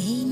എനിക്കും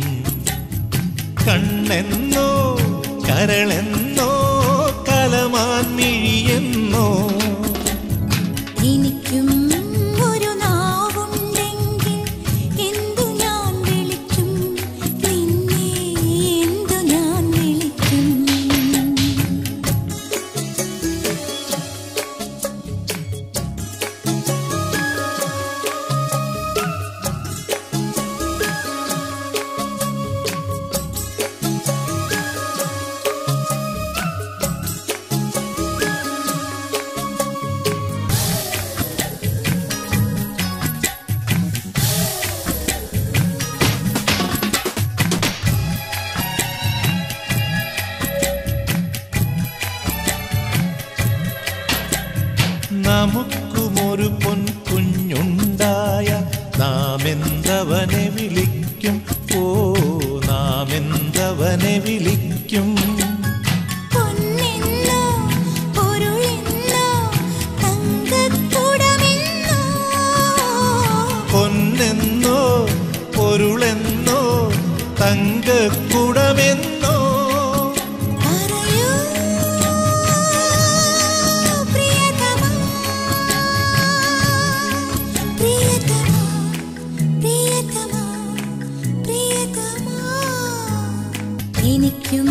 കണ്ണെന്നോ കരളെന്നോ നമുക്കുമൊരു പൊൻ കുഞ്ഞുണ്ടായ നാം എന്തവനെ വിളിക്കും? ഓ നാം എന്തവനെ വിളിക്കും? എനിക്കും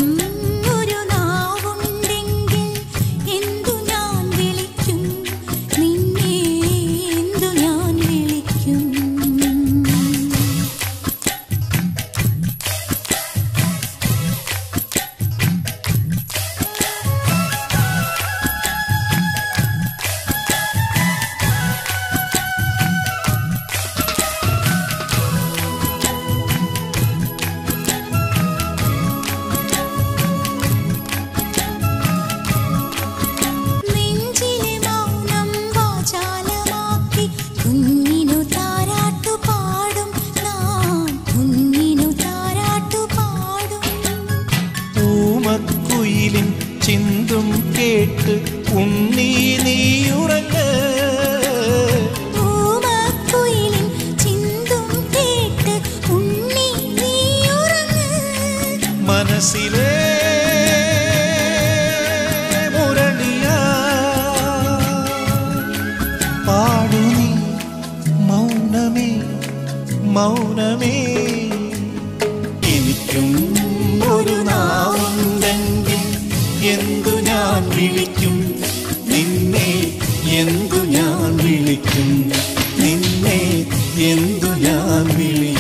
കേട്ട് ഉണ്ണി നീയുറങ്ങ മനസ്സിലെ മുരളിയാ മൗനമേ മൗനമേ. എനിക്കും ഒരു നാവുണ്ടെങ്കിൽ വിളിക്കും. നിന്നെ എന്തു ഞാൻ വിളിക്കും? നിന്നെ എന്തു ഞാൻ വിളിക്കും